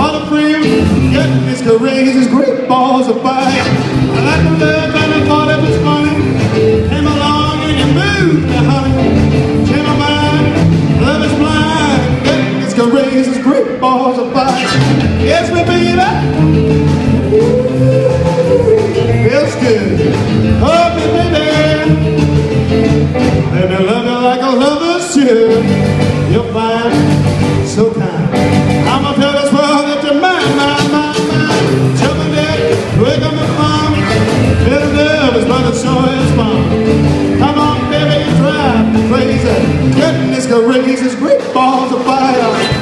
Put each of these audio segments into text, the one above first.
wanna cream, getting his careers, his great balls of fire. I like to love and I thought it was funny. Came along and you moved me, honey. Change my mind, love is blind, getting his careers, his great balls of fire. Yes, we beat it. Feels good. the raises great balls of fire.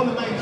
on the main